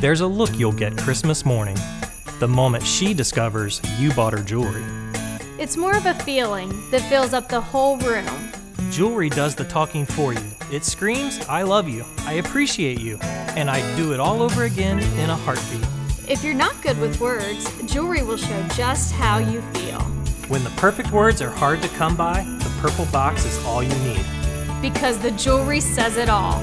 There's a look you'll get Christmas morning, the moment she discovers you bought her jewelry. It's more of a feeling that fills up the whole room. Jewelry does the talking for you. It screams, I love you, I appreciate you, and I'd do it all over again in a heartbeat. If you're not good with words, jewelry will show just how you feel. When the perfect words are hard to come by, the purple box is all you need. Because the jewelry says it all.